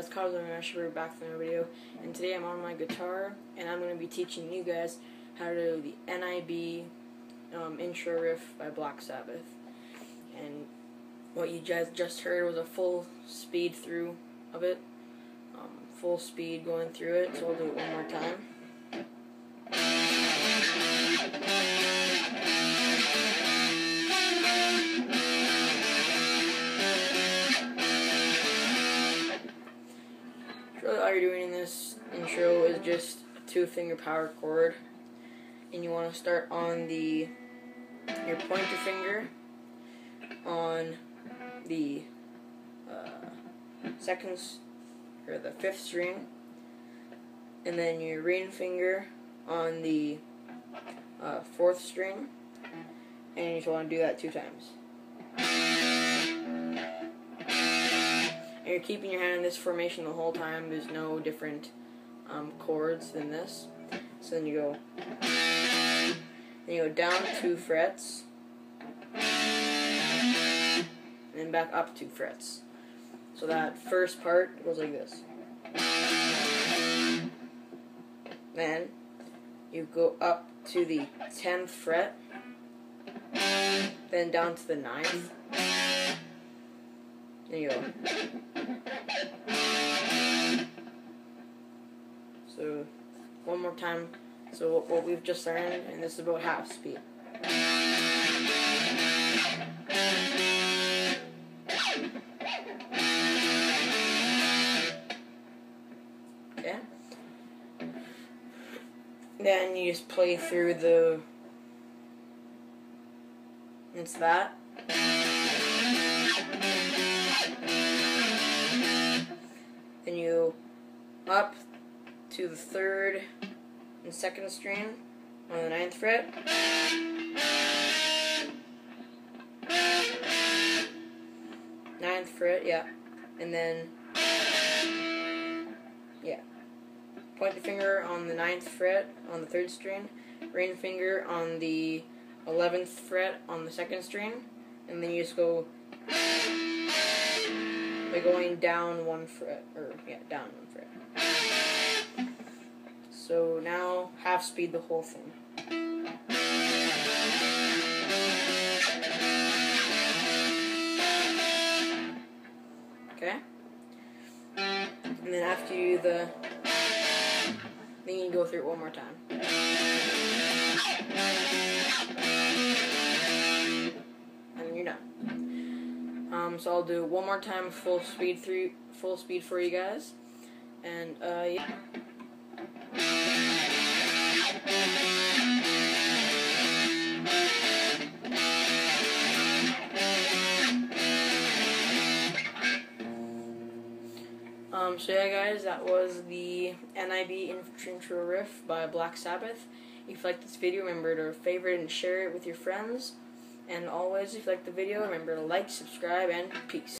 guys, Carlos We're back from another video, and today I'm on my guitar, and I'm going to be teaching you guys how to do the NIB um, intro riff by Black Sabbath. And what you guys just heard was a full speed through of it, um, full speed going through it, so I'll do it one more time. Really all you're doing in this intro is just a two finger power chord. And you want to start on the your pointer finger on the uh, second or the fifth string. And then your ring finger on the uh, fourth string. And you just want to do that two times and you're keeping your hand in this formation the whole time. There's no different um, chords than this. So then you go, then you go down two frets, and then back up two frets. So that first part goes like this. Then you go up to the 10th fret, then down to the 9th. There you go. So, one more time. So, what we've just learned, and this is about half speed. Okay? Then you just play through the. It's that. Up to the third and second string on the ninth fret. Ninth fret, yeah. And then, yeah. Point the finger on the ninth fret on the third string. Ring finger on the 11th fret on the second string. And then you just go by going down one fret, or yeah, down one fret. So now half speed the whole thing. Okay? And then after you do the then you go through it one more time. Um, so I'll do one more time full speed full speed for you guys. And uh yeah. Um, so yeah guys, that was the NIB Intro Riff by Black Sabbath. If you liked this video, remember to favorite and share it with your friends. And always, if you like the video, remember to like, subscribe, and peace.